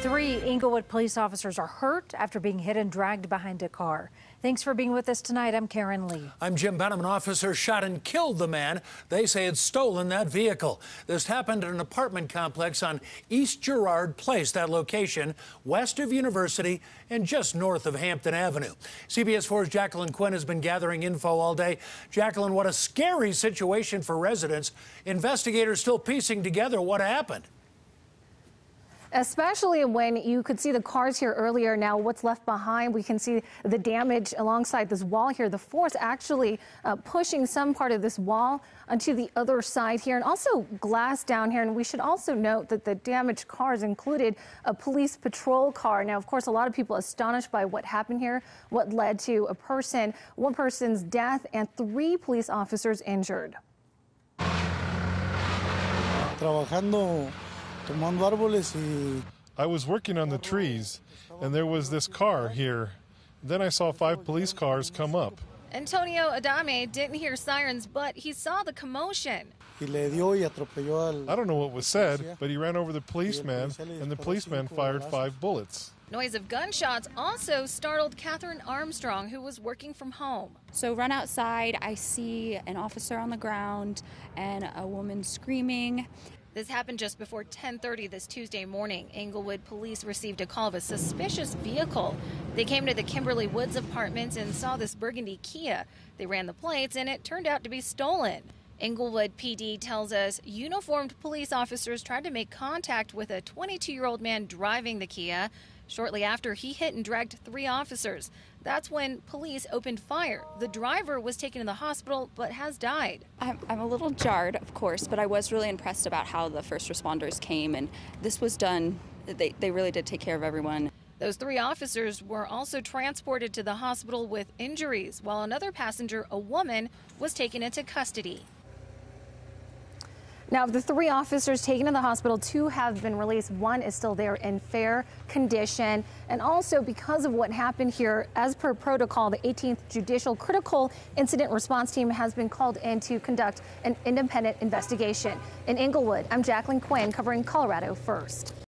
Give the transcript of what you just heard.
Three Englewood police officers are hurt after being hit and dragged behind a car. Thanks for being with us tonight. I'm Karen Leigh. I'm Jim Benemann. An officer shot and killed the man they say had stolen that vehicle. This happened at an apartment complex on East Girard Place, that location west of University and just north of Hampton Avenue. CBS 4's Jacqueline Quynh has been gathering info all day. Jacqueline, what a scary situation for residents. Investigators still piecing together what happened especially when you could see the cars here earlier. Now, what's left behind, we can see the damage alongside this wall here. The force actually uh, pushing some part of this wall onto the other side here, and also glass down here. And we should also note that the damaged cars included a police patrol car. Now, of course, a lot of people astonished by what happened here, what led to a person, one person's death, and three police officers injured. Trabajando I was working on the trees, and there was this car here. Then I saw five police cars come up. Antonio Adame didn't hear sirens, but he saw the commotion. I don't know what was said, but he ran over the policeman, and the policeman fired five bullets. Noise of gunshots also startled Catherine Armstrong, who was working from home. So, run outside, I see an officer on the ground and a woman screaming. This happened just before 10:30 this Tuesday morning. Englewood police received a call of a suspicious vehicle. They came to the Kimberly Woods apartments and saw this burgundy Kia. They ran the plates and it turned out to be stolen. Englewood PD tells us uniformed police officers tried to make contact with a 22 year old man driving the Kia. Shortly after, he hit and dragged three officers. That's when police opened fire. The driver was taken to the hospital but has died. I'm, I'm, a little jarred, of course, but I was really impressed about how the first responders came, and this was done. They, they really did take care of everyone. Those three officers were also transported to the hospital with injuries, while another passenger, a woman, was taken into custody. Now, of the three officers taken to the hospital, two have been released. One is still there in fair condition. And also, because of what happened here, as per protocol, the 18th Judicial Critical Incident Response Team has been called in to conduct an independent investigation. In Englewood, I'm Jacqueline Quynh covering Colorado First.